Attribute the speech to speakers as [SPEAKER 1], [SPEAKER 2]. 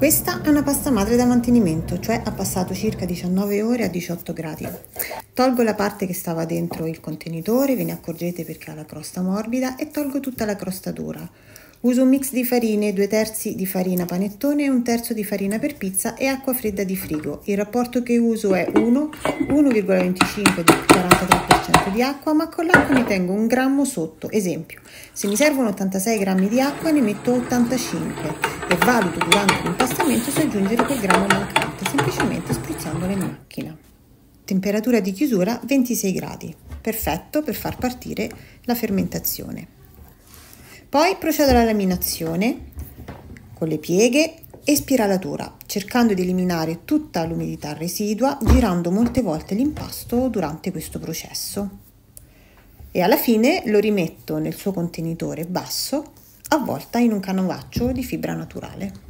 [SPEAKER 1] Questa è una pasta madre da mantenimento, cioè ha passato circa 19 ore a 18 gradi. Tolgo la parte che stava dentro il contenitore, ve ne accorgete perché ha la crosta morbida, e tolgo tutta la crosta dura. Uso un mix di farine, due terzi di farina panettone un terzo di farina per pizza e acqua fredda di frigo. Il rapporto che uso è 1, 1,25 di 43% di acqua, ma con l'acqua ne tengo un grammo sotto. Esempio, se mi servono 86 grammi di acqua ne metto 85 e valuto durante l'impastamento se aggiungere quel grammo mancante, semplicemente spruzzandolo in macchina. Temperatura di chiusura 26 gradi. Perfetto per far partire la fermentazione. Poi procedo alla laminazione con le pieghe e spiralatura, cercando di eliminare tutta l'umidità residua, girando molte volte l'impasto durante questo processo. E alla fine lo rimetto nel suo contenitore basso, avvolta in un canovaccio di fibra naturale.